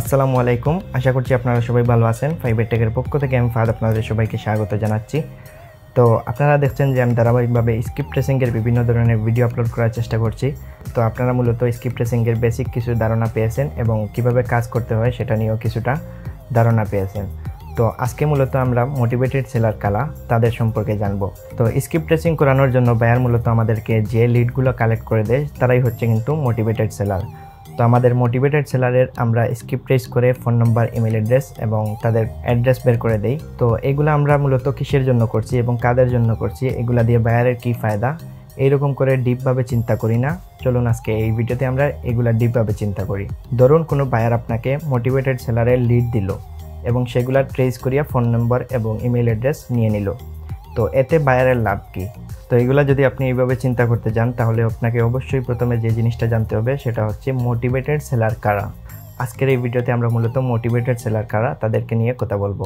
আসসালামু আলাইকুম। আশা করছি আপনারা সবাই ভালো আছেন। ফাইবার টেকের পক্ষ থেকে আমি ফাহাদ আপনাদের সবাইকে স্বাগত জানাচ্ছি। তো আপনারা দেখছেন যে আমি ধারাবাহিকভাবে স্কিপ ট্রেসিংয়ের বিভিন্ন ধরনের ভিডিও আপলোড করার চেষ্টা করছি। তো আপনারা মূলত স্কিপ ট্রেসিংয়ের বেসিক কিছু ধারণা পেয়েছেন এবং কীভাবে কাজ করতে হয় সেটা নিয়েও কিছুটা ধারণা পেয়েছেন। তো আজকে মূলত আমরা মোটিভেটেড সেলার কালা তাদের সম্পর্কে জানব। তো স্কিপ ট্রেসিং করানোর জন্য বায়ার মূলত আমাদেরকে যে লিডগুলো কালেক্ট করে দেয়, তারাই হচ্ছে কিন্তু মোটিভেটেড সেলার তো আমাদের মোটিভেটেড সেলারের আমরা স্কিপ ট্রেস করে ফোন নম্বর ইমেল অ্যাড্রেস এবং তাদের অ্যাড্রেস বের করে দেই। তো এগুলো আমরা মূলত কিসের জন্য করছি এবং কাদের জন্য করছি, এগুলা দিয়ে বায়ারের কী ফায়দা? এইরকম করে ডিপভাবে চিন্তা করি না। চলুন আজকে এই ভিডিওতে আমরা এগুলা ডিপভাবে চিন্তা করি। ধরুন কোনো বায়ার আপনাকে মোটিভেটেড সেলারের লিড দিল এবং সেগুলা ট্রেস করিয়া ফোন নম্বর এবং ইমেল অ্যাড্রেস নিয়ে নিল। তো এতে বায়ারের লাভ কী? তো এগুলো যদি আপনি এইভাবে চিন্তা করতে যান, তাহলে আপনাকে অবশ্যই প্রথমে যে জিনিসটা জানতে হবে, সেটা হচ্ছে মোটিভেটেড সেলার কারা। আজকের এই ভিডিওতে আমরা মূলত মোটিভেটেড সেলার কারা, তাদেরকে নিয়ে কথা বলব।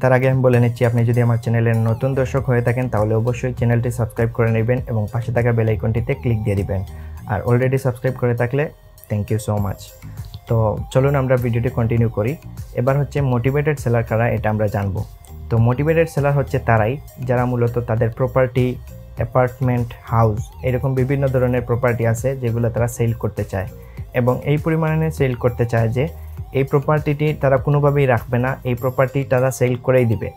তার আগে আমি বলে নিচ্ছি, আপনি যদি আমার চ্যানেলের নতুন দর্শক হয়ে থাকেন, তাহলে অবশ্যই চ্যানেলটি সাবস্ক্রাইব করে নেবেন এবং পাশে থাকা বেল আইকনটিতে ক্লিক দিয়ে দিবেন। আর অলরেডি সাবস্ক্রাইব করে থাকলে থ্যাংক ইউ সো মাচ তো চলুন আমরা ভিডিওটি কন্টিনিউ করি। এবার হচ্ছে মোটিভেটেড সেলার কারা, এটা আমরা জানব। তো মোটিভেটেড সেলার হচ্ছে তারাই, যারা মূলত তাদের প্রপার্টি অ্যাপার্টমেন্ট হাউস এরকম বিভিন্ন ধরনের প্রপার্টি আছে যেগুলো তারা সেল করতে চায়। এবং এই পরিমাণে সেল করতে চায় যে এই প্রপার্টিটি তারা কোনোভাবেই রাখবে না, এই প্রপার্টি তারা সেল করেই দিবে।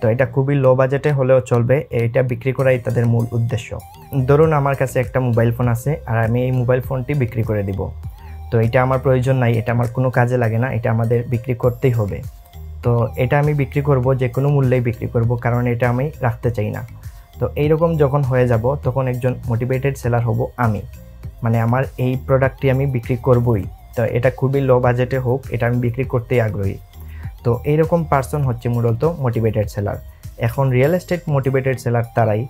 তো এটা খুবই লো বাজেটে হলেও চলবে, এটা বিক্রি করাই তাদের মূল উদ্দেশ্য। ধরুন আমার কাছে একটা মোবাইল ফোন আছে, আর আমি এই মোবাইল ফোনটি বিক্রি করে দিব। তো এটা আমার প্রয়োজন নাই, এটা আমার কোনো কাজে লাগে না, এটা আমাদের বিক্রি করতেই হবে। তো এটা আমি বিক্রি করব, যে কোনো মূল্যেই বিক্রি করব, কারণ এটা আমি রাখতে চাই না। তো এইরকম যখন হয়ে যাব, তখন একজন মোটিভেটেড সেলার হব আমি। মানে আমার এই প্রোডাক্টটি আমি বিক্রি করবই। তো এটা খুবই লো বাজেটে হোক, এটা আমি বিক্রি করতেই আগ্রহী। তো এইরকম পার্সন হচ্ছে মূলত মোটিভেটেড সেলার এখন রিয়েল এস্টেট মোটিভেটেড সেলার তারাই,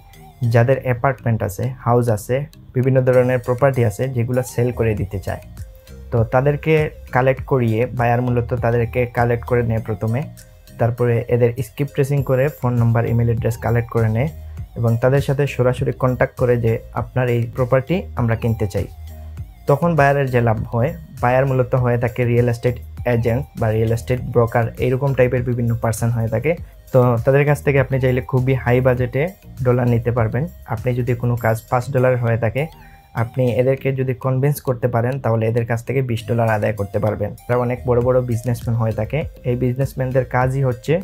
যাদের অ্যাপার্টমেন্ট আছে হাউস আছে, বিভিন্ন ধরনের প্রপার্টি আছে, যেগুলো সেল করে দিতে চায়। তো তাদেরকে কালেক্ট করিয়ে বায়ার মূলত তাদেরকে কালেক্ট করে নেয় প্রথমে। তারপরে এদের স্কিপ ট্রেসিং করে phone number email address collect করে নেয় এবং তাদের সাথে সরাসরি কন্ট্যাক্ট করে যে আপনার এই প্রপার্টি আমরা কিনতে চাই। তখন বায়ারের যে লাভ হয় বায়ার মূলত হয়ে থাকে রিয়েল এস্টেট এজেন্ট বা রিয়েল এস্টেট ব্রোকার এইরকম টাইপের বিভিন্ন পার্সন হয়ে থাকে তো তাদের কাছ থেকে আপনি চাইলে খুবই হাই বাজেটে ডলার নিতে পারবেন। আপনি যদি কোনো কাজ পাঁচ ডলার হয়ে থাকে আপনি এদেরকে যদি কনভিন্স করতে পারেন, তাহলে এদের কাছ থেকে বিশ ডলার আদায় করতে পারবেন। তারা অনেক বড় বড় বিজনেসম্যান হয়ে থাকে। এই বিজনেসম্যানদের কাজই হচ্ছে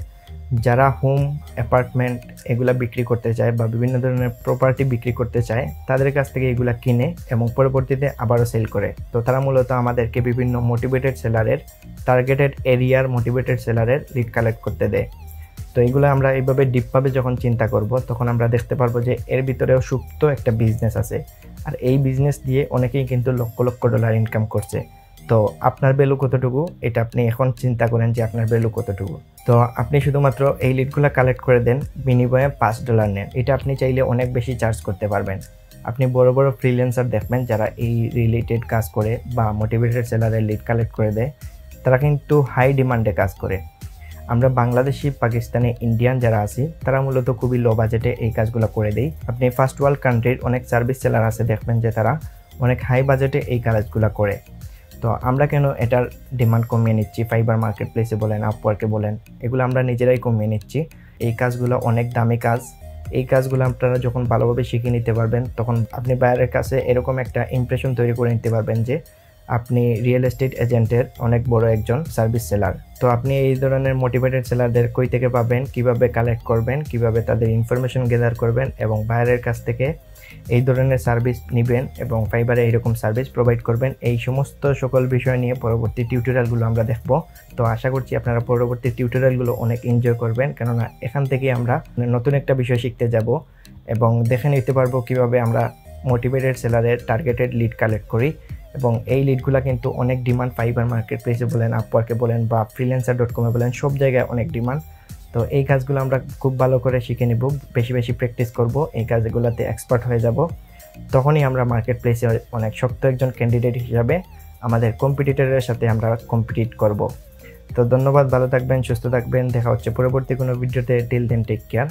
যারা হোম অ্যাপার্টমেন্ট এগুলা বিক্রি করতে চায় বা বিভিন্ন ধরনের প্রপার্টি বিক্রি করতে চায়, তাদের কাছ থেকে এগুলা কিনে এবং পরবর্তীতে আবারও সেল করে। তো তারা মূলত আমাদেরকে বিভিন্ন মোটিভেটেড সেলারের টার্গেটেড এরিয়ার মোটিভেটেড সেলারের লিড কালেক্ট করতে দেয়। তো এগুলো আমরা এইভাবে ডিপভাবে যখন চিন্তা করব, তখন আমরা দেখতে পারব যে এর ভিতরেও সুপ্ত একটা বিজনেস আছে। আর এই বিজনেস দিয়ে অনেকেই কিন্তু লক্ষ লক্ষ ডলার ইনকাম করছে। তো আপনার ভ্যালু কতটুকু? এটা আপনি এখন চিন্তা করেন যে আপনার ভ্যালু কতটুকু। তো আপনি শুধুমাত্র এই লিডগুলো কালেক্ট করে দেন বিনিময়ে পাঁচ ডলার নেন। এটা আপনি চাইলে অনেক বেশি চার্জ করতে পারবেন। আপনি বড় বড় ফ্রিল্যান্সার দেখবেন, যারা এই রিলেটেড কাজ করে বা মোটিভেটেড সেলারের লিড কালেক্ট করে দেয়, তারা কিন্তু হাই ডিমান্ডে কাজ করে। আমরা বাংলাদেশি, পাকিস্তানি, ইন্ডিয়ান যারা আছি, তারা মূলত খুবই লো বাজেটে এই কাজগুলো করে দেই। আপনি ফার্স্ট ওয়ার্ল্ড কান্ট্রির অনেক সার্ভিস সেলার আছে, দেখবেন যে তারা অনেক হাই বাজেটে এই কাজগুলো করে। তো আমরা কেন এটার ডিমান্ড কমিয়ে নিচ্ছি? ফাইবার মার্কেট প্লেসে বলেন আপওয়ার্কে বলেন, এগুলো আমরা নিজেরাই কমিয়ে নিচ্ছি। এই কাজগুলো অনেক দামি কাজ। এই কাজগুলো আপনারা যখন ভালোভাবে শিখে নিতে পারবেন, তখন আপনি বাইরের কাছে এরকম একটা ইমপ্রেশন তৈরি করে নিতে পারবেন যে আপনি রিয়েল এস্টেট এজেন্টের অনেক বড় একজন সার্ভিস সেলার তো আপনি এই ধরনের মোটিভেটেড সেলারদের কই থেকে পাবেন, কীভাবে কালেক্ট করবেন, কীভাবে তাদের ইনফরমেশন গেদার করবেন এবং বাইরের কাছ থেকে এই ধরনের সার্ভিস নেবেন এবং ফাইবারে এইরকম সার্ভিস প্রোভাইড করবেন, এই সমস্ত সকল বিষয় নিয়ে পরবর্তী টিউটোরিয়ালগুলো আমরা দেখব। তো আশা করছি আপনারা পরবর্তী টিউটোরিয়ালগুলো অনেক এনজয় করবেন, কেননা এখান থেকে আমরা নতুন একটা বিষয় শিখতে যাব এবং দেখে নিতে পারব কীভাবে আমরা মোটিভেটেড সেলারের টার্গেটেড লিড কালেক্ট করি। এবং এই লিডগুলো কিন্তু অনেক ডিমান্ড ফাইবার মার্কেট প্লেসে বলেন আপওয়ার্কে বলেন বা ফ্রিল্যান্সার ডট কমে বলেন, সব জায়গায় অনেক ডিমান্ড তো এই কাজগুলো আমরা খুব ভালো করে শিখে নিব, বেশি বেশি প্র্যাকটিস করব, এই কাজগুলোতে এক্সপার্ট হয়ে যাব। তখনই আমরা মার্কেট প্লেসে অনেক শক্ত একজন ক্যান্ডিডেট হিসাবে আমাদের কম্পিটিটরের সাথে আমরা কম্পিটিট করব। তো ধন্যবাদ, ভালো থাকবেন, সুস্থ থাকবেন, দেখা হচ্ছে পরবর্তী কোনো ভিডিওতে টিল দেন টেক কেয়ার